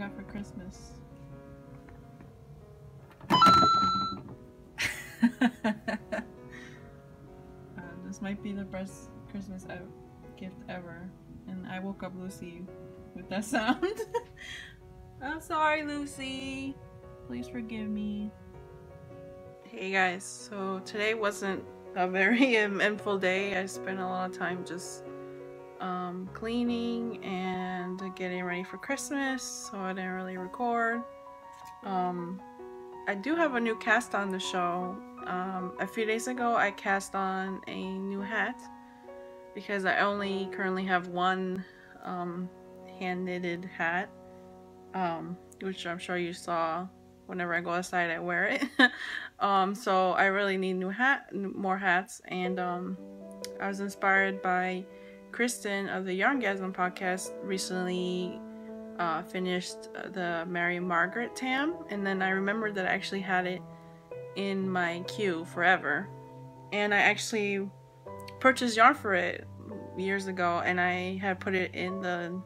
got for Christmas. uh, this might be the best Christmas gift ever. And I woke up Lucy with that sound. I'm sorry, Lucy. Please forgive me. Hey guys, so today wasn't a very eventful day. I spent a lot of time just um, cleaning and getting ready for Christmas, so I didn't really record. Um, I do have a new cast on the show. Um, a few days ago, I cast on a new hat because I only currently have one um, hand knitted hat, um, which I'm sure you saw whenever I go outside, I wear it. um, so I really need new hat, more hats, and um, I was inspired by Kristen of the Yarngasm podcast recently uh, finished the Mary Margaret Tam, and then I remembered that I actually had it in my queue forever, and I actually purchased yarn for it years ago, and I had put it in the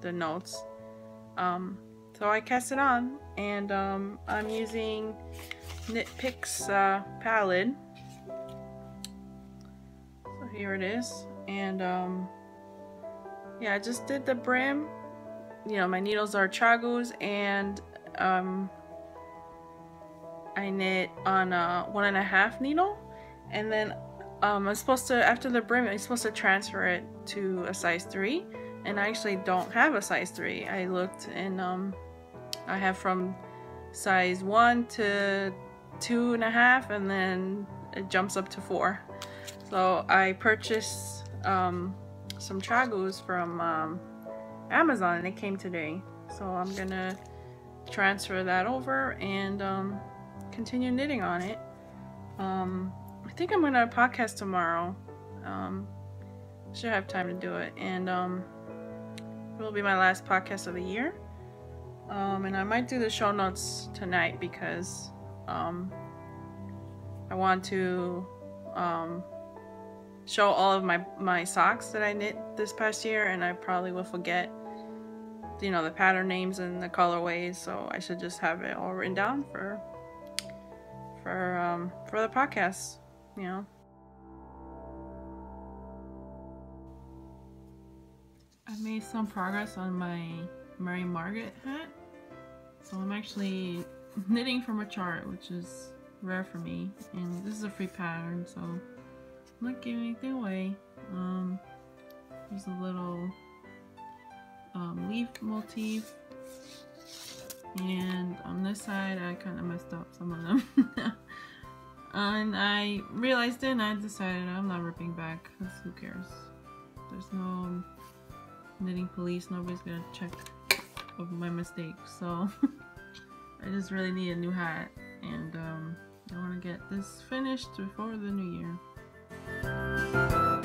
the notes. Um, so I cast it on, and um, I'm using Knit Picks uh, palette. So here it is, and um, yeah, I just did the brim. You know, my needles are ChiaoGoos and um, I knit on a one and a half needle, and then um, I'm supposed to after the brim, I'm supposed to transfer it to a size three, and I actually don't have a size three. I looked and um, I have from size 1 to two and a half and then it jumps up to 4. So I purchased um, some ChiaoGoos from um, Amazon and it came today. So I'm gonna transfer that over and um, continue knitting on it. Um, I think I'm gonna podcast tomorrow. Um, should have time to do it and um, it will be my last podcast of the year. Um, and I might do the show notes tonight because um, I want to um, show all of my, my socks that I knit this past year and I probably will forget you know the pattern names and the colorways so I should just have it all written down for for um, for the podcast you know I made some progress on my Mary Margaret hat so I'm actually knitting from a chart, which is rare for me. And this is a free pattern, so not giving anything away. Um, there's a little um, leaf motif. And on this side, I kind of messed up some of them. and I realized it and I decided I'm not ripping back because who cares. There's no knitting police, nobody's gonna check of my mistakes. So I just really need a new hat and um, I want to get this finished before the new year. Bye.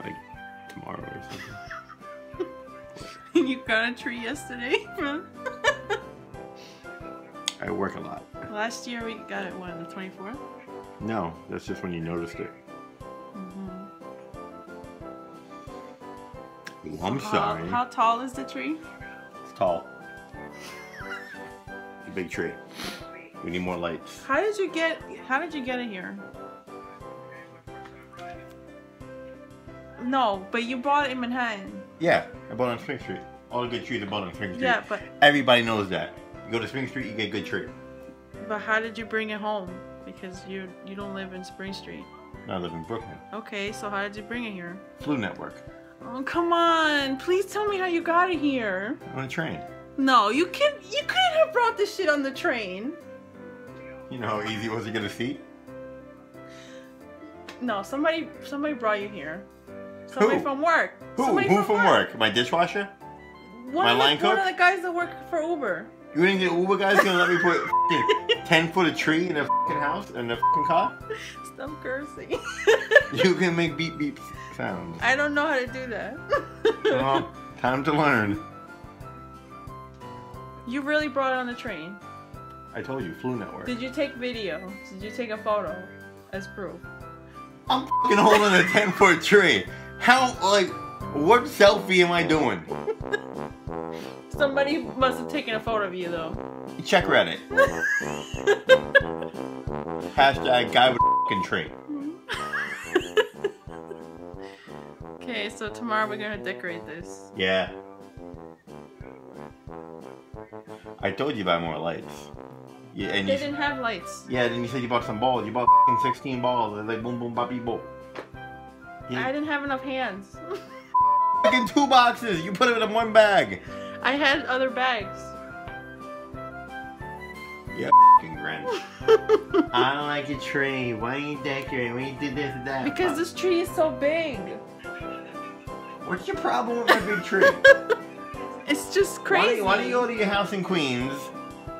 Like tomorrow or something. you got a tree yesterday? I work a lot. Last year we got it, what, on the 24th? No, that's just when you noticed it. Mm -hmm. Well, I'm sorry. How tall is the tree? It's tall. It's a big tree. We need more lights. How did you get, how did you get it here? No, but you bought it in Manhattan. Yeah, I bought it on Spring Street. All the good trees are bought on Spring Street. Yeah, but everybody knows that. You go to Spring Street, you get good tree. But how did you bring it home? Because you you don't live in Spring Street. No, I live in Brooklyn. Okay, so how did you bring it here? Flu Network. Oh come on! Please tell me how you got it here. On a train. No, you can you couldn't have brought this shit on the train. You know how easy it was to get a seat? No, somebody somebody brought you here. Somebody Who? from work. Who? Somebody Who from work? My dishwasher? One, My line the, one cook? of the guys that work for Uber. You think the Uber guy's gonna let me put f***ing 10 foot of tree in a f***ing house in a f***ing car? Stop cursing. You can make beep beep sounds. I don't know how to do that. Well, time to learn. you really brought it on the train. I told you, Flu Network. Did you take video? Did you take a photo as proof? I'm f***ing holding a 10 foot tree. How, like, what selfie am I doing? Somebody must have taken a photo of you though. Check Reddit. Hashtag guy with a tree. okay, so tomorrow we're gonna decorate this. Yeah. I told you buy more lights. Yeah, and They you, didn't have lights. yeah, then you said you bought some balls. You bought 16 balls. They're like boom boom boppy boom. I didn't have enough hands. Fucking two boxes. You put it in one bag. I had other bags. Yeah, fucking Grinch. I don't like your tree. Why are you decorate? Why you did this and that? Because this tree is so big. What's your problem with my big tree? It's just Why, crazy. do- why don't you go to your house in Queens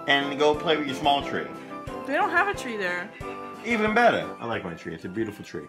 and go play with your small tree? They don't have a tree there. Even better. I like my tree. It's a beautiful tree.